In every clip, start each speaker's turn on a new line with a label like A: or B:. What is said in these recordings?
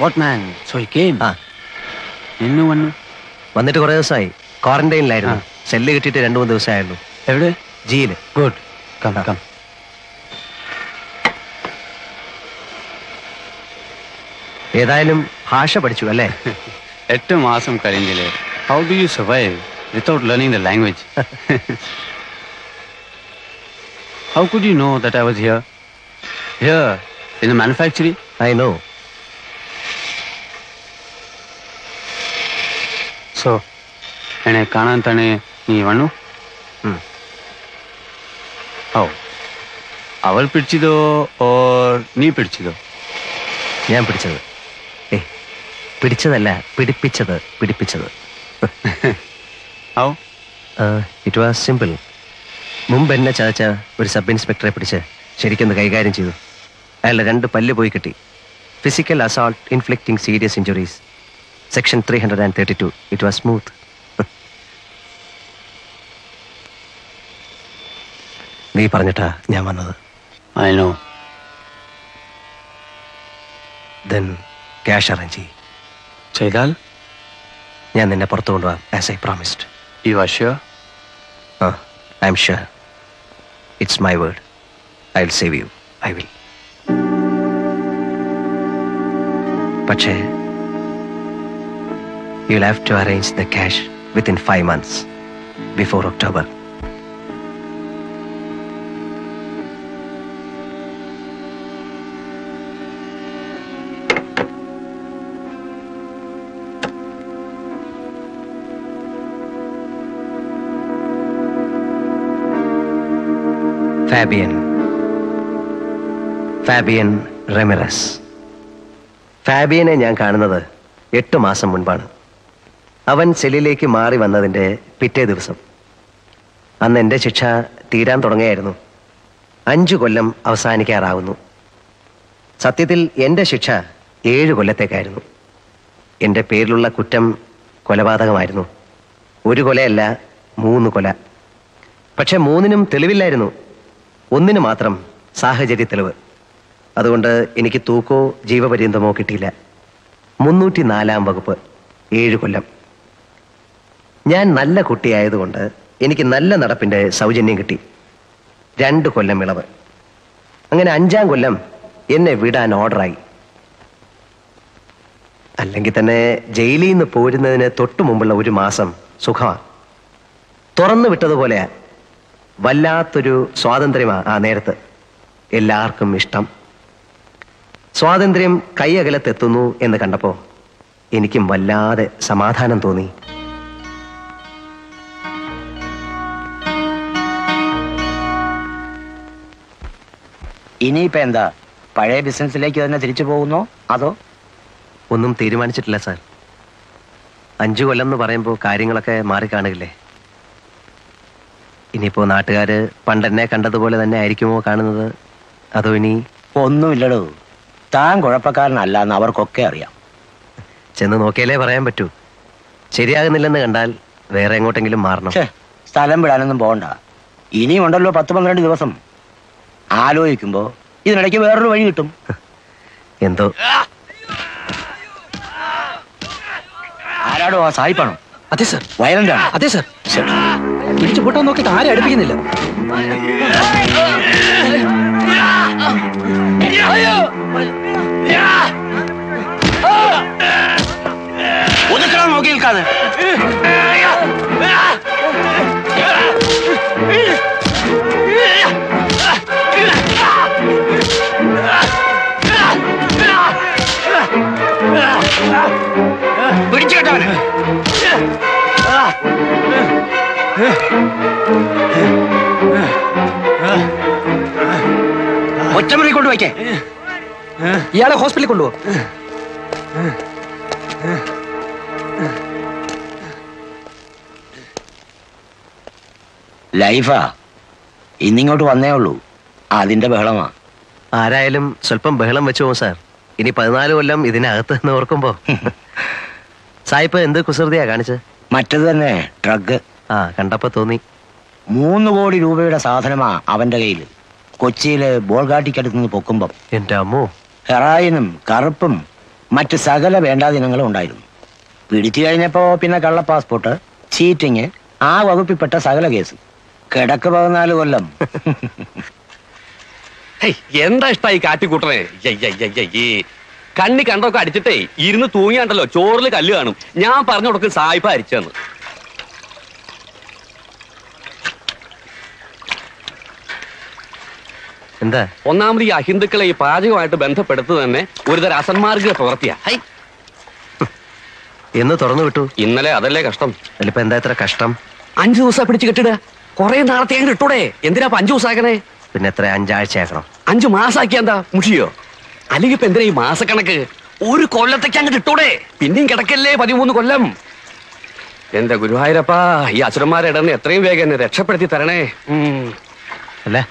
A: What man so he came
B: ആ.
A: നിന്നു വന്നു.
B: വന്നിട്ട് കുറേ ദിവസമായി ക്വാറന്റൈനിലായിരുന്നു സെല്ല് കിട്ടിയിട്ട് രണ്ടു മൂന്ന് ദിവസമായുള്ളൂ.
A: എവിടെ?
B: ജിയിൽ
A: ഗുഡ് കം കം
B: ഏതായാലും ഭാഷ പഠിച്ചു അല്ലേ?
A: എട്ട് മാസം കഴിഞ്ഞില്ലേ? How do you survive without learning the language how could you know that I was here here in manufacturing so എന്നെ കാണാൻ തന്നെ നീ വന്നു? ഓ അവൾ പിടിച്ചതോ ഓർ നീ പിടിച്ചതോ?
B: ഞാൻ പിടിച്ചത്. ഏ പിടിച്ചതല്ല പിടിപ്പിച്ചത് പിടിപ്പിച്ചത്.
A: ഹൗ
B: ഇറ്റ് വാസ് സിമ്പിൾ മുമ്പ് എന്നെ ചതച്ച ഒരു സബ് ഇൻസ്പെക്ടറെ പിടിച്ച് ശരിക്കൊന്ന് കൈകാര്യം ചെയ്തു. അയാളുടെ രണ്ട് പല്ല് പോയി കിട്ടി. Physical assault inflicting serious injuries section three hundred and thirty two it was smooth നീ പറഞ്ഞിട്ടാ ഞാൻ വന്നത്.
A: I know
B: then cash arrange ചെയ്യും.
A: ചെയ്താൽ?
B: ഞാൻ നിന്നെ പുറത്തു കൊണ്ടുപോകാം as I promised
A: you are sure
B: ആ I'm sure it's my word I will save you I will പക്ഷേ you will have to arrange the cash within five months before October Fabian Fabian Ramirez ഫാബിയനെ ഞാൻ കാണുന്നത് എട്ട് മാസം മുൻപാണ്. അവൻ സെല്ലിലേക്ക് മാറി വന്നതിന്റെ പിറ്റേ ദിവസം. അന്ന് എന്റെ ശിക്ഷ തീരാൻ തുടങ്ങിയായിരുന്നു അഞ്ചു കൊല്ലം അവസാനിക്കാറാവുന്നു. സത്യത്തിൽ എന്റെ ശിക്ഷ ഏഴ് കൊല്ലത്തേക്കായിരുന്നു. എന്റെ പേരിലുള്ള കുറ്റം കൊലപാതകമായിരുന്നു. ഒരു കൊലയല്ല മൂന്ന് കൊല. പക്ഷെ മൂന്നിനും തെളിവില്ലായിരുന്നു. ഒന്നിന് മാത്രം സാഹചര്യ തെളിവ് അതുകൊണ്ട് എനിക്ക് തൂക്കോ ജീവപര്യന്തമോ കിട്ടിയില്ല. മുന്നൂറ്റി നാലാം വകുപ്പ് ഏഴ് കൊല്ലം. ഞാൻ നല്ല കുട്ടിയായതുകൊണ്ട് എനിക്ക് നല്ല നടപ്പിന്റെ സൗജന്യം കിട്ടി. രണ്ട് കൊല്ലം ഇളവ്. അങ്ങനെ അഞ്ചാം കൊല്ലം എന്നെ വിടാൻ ഓർഡറായി. അല്ലെങ്കിൽ തന്നെ ജയിലിൽ നിന്ന് പോരുന്നതിന് തൊട്ടു മുമ്പുള്ള ഒരു മാസം സുഖമാണ് തുറന്നു വിട്ടതുപോലെയാ. വല്ലാത്തൊരു സ്വാതന്ത്ര്യമാണ് ആ നേരത്ത്. എല്ലാവർക്കും ഇഷ്ടം. സ്വാതന്ത്ര്യം കൈയകലത്തെത്തുന്നു എന്ന് കണ്ടപ്പോ എനിക്കും വല്ലാതെ സമാധാനം തോന്നി.
C: ഇനിയിപ്പോ എന്താ? പഴയ ബിസിനസ്സിലേക്ക് തന്നെ തിരിച്ചു പോകുന്നോ? അതോ?
B: ഒന്നും തീരുമാനിച്ചിട്ടില്ല സാർ. അഞ്ചു കൊല്ലം എന്ന് പറയുമ്പോൾ കാര്യങ്ങളൊക്കെ മാറിക്കാണുകില്ലേ ഇനിയിപ്പോ നാട്ടുകാര് പണ്ടെന്നെ കണ്ടതുപോലെ തന്നെ ആയിരിക്കുമോ കാണുന്നത്? അതോ ഇനി
C: ഒന്നുമില്ലടോ. താൻ കുഴപ്പക്കാരനല്ല എന്ന് അവർക്കൊക്കെ അറിയാം.
B: ചെന്ന് നോക്കിയാലേ പറയാൻ പറ്റൂ. ശരിയാകുന്നില്ലെന്ന് കണ്ടാൽ വേറെ എങ്ങോട്ടെങ്കിലും മാറണം.
C: ഛേ, സ്ഥലം വിടാനൊന്നും പോകണ്ട. ഇനിയും ഉണ്ടല്ലോ പത്ത് പന്ത്രണ്ട് ദിവസം. ആലോചിക്കുമ്പോ ഇതിനിടയ്ക്ക് വേറൊരു വഴി കിട്ടും.
B: എന്തോ?
C: ആരാടോ ആ സായിപ്പാണോ
D: അതെ സർ.
C: വയലന്റ് ആണ്.
D: അതെ സർ. പിടിച്ചു പൊട്ടാൻ നോക്കിയിട്ട് ആരും അടുപ്പിക്കുന്നില്ല?
C: ஒதுக்கலாம் வகை இருக்காது பிடிச்சு கட்டவன ഒറ്റമുറി കൊണ്ട് വയ്ക്കേ.
D: ഇയാളെ ഹോസ്പിറ്റലിൽ കൊണ്ടുപോകും
C: ലൈഫാ ഇന്നിങ്ങോട്ട് വന്നേ ഉള്ളൂ. അതിന്റെ ബഹളമാ.
B: ആരായാലും സ്വല്പം ബഹളം വെച്ചു പോകും സാർ. ഇനി പതിനാല് കൊല്ലം ഇതിനകത്ത് നിന്ന് ഓർക്കുമ്പോ. സായിപ്പ് എന്ത് കുസൃതിയാ കാണിച്ചത്
C: മറ്റത് തന്നെ ഡ്രഗ്.
B: ആ കണ്ടപ്പോ തോന്നി.
C: മൂന്ന് കോടി രൂപയുടെ സാധനമാ അവന്റെ കയ്യിൽ കൊച്ചിയിലെ ബോൾഗാട്ടിക്കടുത്ത് നിന്ന് പൊക്കുമ്പം
B: എന്റെ അമ്മോ.
C: ഹെറായിനും കറുപ്പും മറ്റ് സകല വേണ്ടാദിനങ്ങളും ഉണ്ടായിരുന്നു. പിടിച്ചു കഴിഞ്ഞപ്പോ പിന്നെ കള്ള പാസ്പോർട്ട് ചീറ്റിങ് ആ വകുപ്പിൽപ്പെട്ട സകല കേസ്. കിടക്ക് പതിനാല് കൊല്ലം.
E: ഹേയ്, എന്താ ഇഷ്ടായി കാട്ടിക്കൂട്ടണേ? കണ്ണി കണ്ടൊക്കെ അടിച്ചിട്ടേ ഇരുന്ന് തൂങ്ങിയാണ്ടല്ലോ ചോറിൽ കല്ല് കാണും. ഞാൻ പറഞ്ഞു കൊടുക്കും സായിപ്പ അരിച്ചെന്ന്.
B: എന്താ?
E: ഒന്നാമത് ഈ അഹിന്ദുക്കളെ ഈ പാചകമായിട്ട് ബന്ധപ്പെടുത്തു തന്നെ ഒരുതരം അസന്മാർഗ പ്രവൃത്തിയാ.
B: എന്ന് തുറന്നു വിട്ടു.
E: ഇന്നലെ അതല്ലേ കഷ്ടം.
B: അതിലിപ്പോ എന്താ ഇത്ര കഷ്ടം?
E: അഞ്ചു ദിവസം പിടിച്ച് കെട്ടിടുക കുറെ നാളത്തെ അങ്ങ് ഇട്ടൂടെ. എന്തിനാ അഞ്ചു ദിവസം
B: പിന്നെ എത്ര അഞ്ചാഴ്ച ആക്കണം
E: അഞ്ചു മാസാക്കിയ എന്താ? മുഷിയോ? അല്ലെങ്കിൽ ഇപ്പൊ എന്തിനാ ഈ മാസക്കണക്ക്? ഒരു കൊല്ലത്തേക്ക് അങ്ങോട്ട് ഇട്ടൂടെ. പിന്നെയും കിടക്കല്ലേ പതിമൂന്ന് കൊല്ലം. എന്റെ ഗുരുവായൂരപ്പാ ഈ അസുരന്മാരെ ഇടന്ന് എത്രയും വേഗം എന്നെ രക്ഷപ്പെടുത്തി തരണേ.
B: അല്ലേ?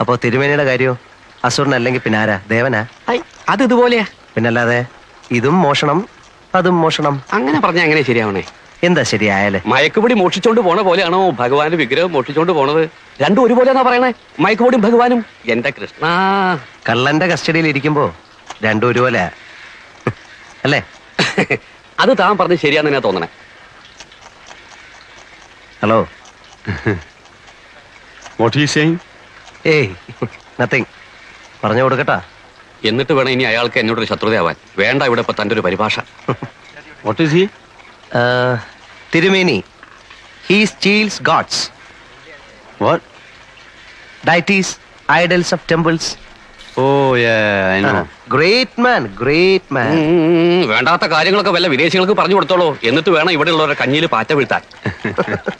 B: അപ്പോ തിരുമേനിയുടെ കാര്യോ? അസുരനല്ലെങ്കിൽ പിന്നെ ആരാ? ദേവനാ?
E: ഐ, അത് ഇതുപോലെയാ.
B: പിന്നല്ലാതെ ഇതും മോഷണം അതും മോഷണം.
E: അങ്ങനെ പറഞ്ഞാ എങ്ങനെ ശരിയാവണേ?
B: എന്താ ശരിയായാലേ?
E: മയക്കുപൊടി മോഷിച്ചോണ്ട് പോണ പോലെയാണോ ഭഗവാന്റെ വിഗ്രഹം മോഷിച്ചോണ്ട് പോണത്? രണ്ടും ഒരുപോലെയാണോ പറയണേ. മയക്കുപൊടിയും ഭഗവാനും. എന്റെ കൃഷ്ണ.
B: കള്ളന്റെ കസ്റ്റഡിയിൽ ഇരിക്കുമ്പോ രണ്ടും ഒരുപോലെ അല്ലേ?
E: അത് താൻ പറഞ്ഞ് ശരിയാന്ന് തന്നെ തോന്നണേ.
B: Hello.
A: What are you saying?
B: ഏയ് നത്തിങ് പറഞ്ഞു കൊടുക്കട്ടാ.
E: എന്നിട്ട് വേണം ഇനി അയാൾക്ക് എന്നോടൊരു ശത്രുതയാവാൻ. വേണ്ട ഇവിടെ ഇപ്പൊ തന്റെ ഒരു പരിഭാഷ.
A: What is he?
B: ആ, തിരുമേനി. He steals gods
A: What?
B: Deities idols of temples
A: Oh.
B: Great man great man
E: വേണ്ടാത്ത കാര്യങ്ങളൊക്കെ വല്ല വിദേശികൾക്ക് പറഞ്ഞു കൊടുത്തോളൂ. എന്നിട്ട് വേണം ഇവിടെ ഉള്ളവരുടെ കഞ്ഞിയിൽ പാറ്റ വീഴ്ത്താൻ.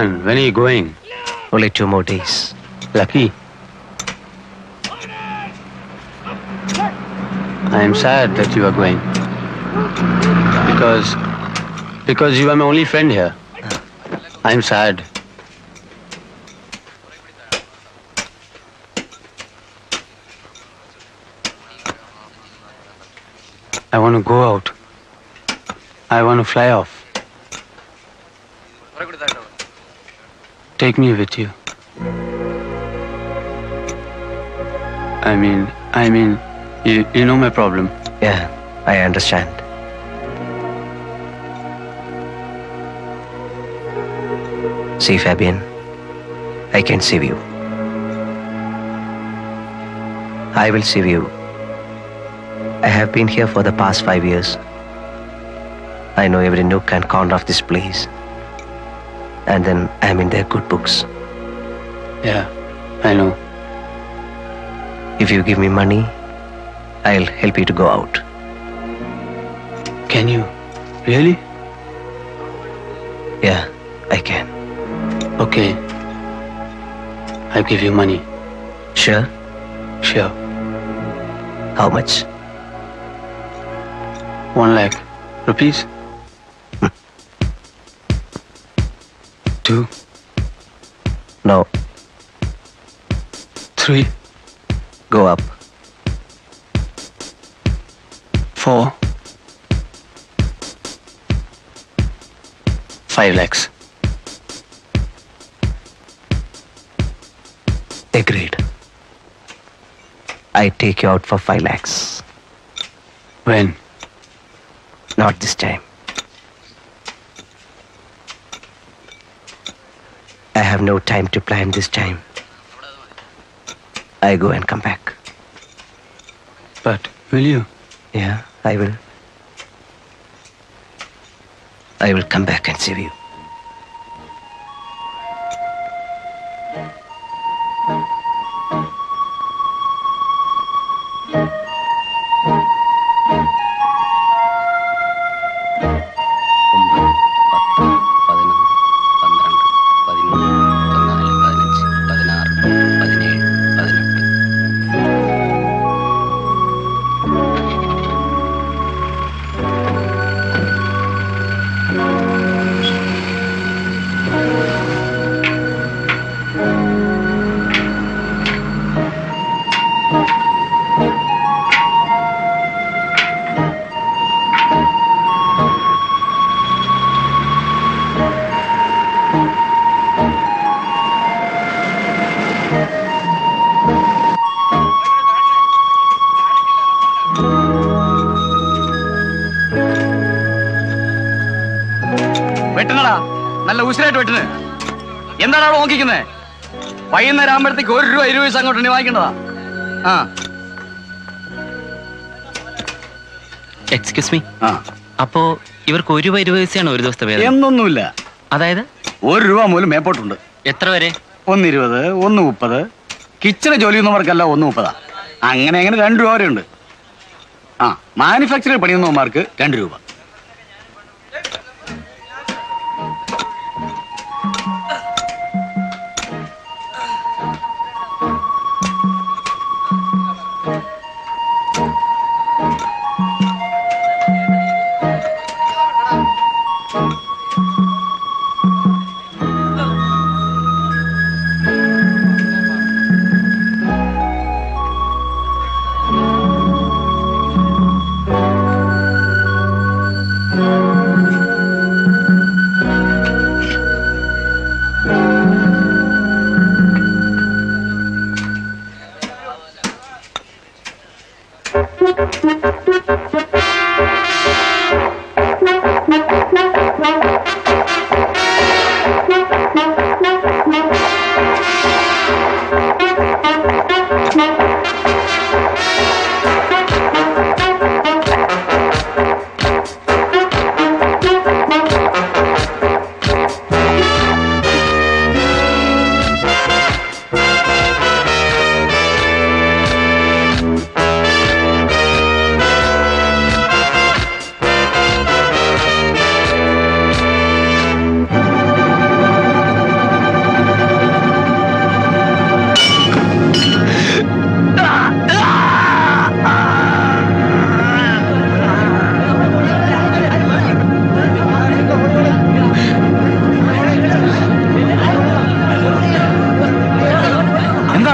A: When are you going?
B: Only two more days.
A: Lucky. I am sad that you are going. Because because you are my only friend here. I am sad. I want to go out. I want to fly off. Take me with you. I mean, I mean, you, you know my problem.
B: Yeah, I understand. See, Fabian, I can save you. I will save you. I have been here for the past five years. I know every nook and corner of this place. And then I'm in their good books.
A: Yeah, I know.
B: If you give me money, I'll help you to go out.
A: Can you? Really?
B: Yeah, I can.
A: Okay. I'll give you money.
B: Sure?
A: Sure.
B: How much?
A: One lakh rupees. Two,
B: No,
A: three,
B: go up.
A: four, five lakhs.
B: Agreed. I take you out for five lakhs.
A: When?
B: Not this time. Have no time to plan this time. I go and come back.
A: But will you?
B: Yeah, I will. I will come back and save you.
F: നല്ല ഉസിരായിട്ട് വെട്ടിന് എന്താണ് അവിടെ നോക്കിക്കുന്നേ വൈകുന്നേരം ആകുമ്പോഴത്തേക്ക് ഒരു രൂപ ഇരുപത് പൈസ അങ്ങോട്ട് ഇനി വാങ്ങിക്കേണ്ടതാ? ആ.
G: എക്സ്ക്യൂസ് മീ
F: ആ.
G: അപ്പോ ഇവർക്ക് ഒരു രൂപ ഇരുപത് പൈസയാണ് ഒരു ദിവസത്തെ
F: എന്നൊന്നുമില്ല.
G: അതായത്?
F: ഒരു രൂപ മൂലം മേപ്പോട്ടുണ്ട്.
G: എത്ര വരെ?
F: ഒന്ന് ഇരുപത് ഒന്ന് മുപ്പത് കിച്ചണ് ജോലി ചെയ്യുന്നവർക്കല്ല ഒന്ന് മുപ്പതാ അങ്ങനെ അങ്ങനെ രണ്ട് രൂപ വരെ ഉണ്ട് ആ മാനുഫാക്ചറിംഗ് പണിയുന്നവന്മാർക്ക് രണ്ട് രൂപ. Thank you.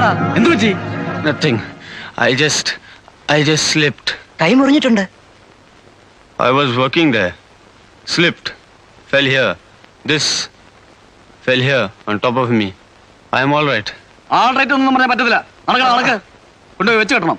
F: എന്താടാ എന്തു പറ്റി?
A: Nothing I just I just slipped
H: കൈ മുറിഞ്ഞിട്ടുണ്ട്
A: I was working there. Slipped fell here this fell here on top of me I am all right
F: all right ഒന്നും പറയാൻ പറ്റത്തില്ല. നടക്കണം നടക്ക്. കൊണ്ടുപോയി വെച്ച് കെട്ടണം.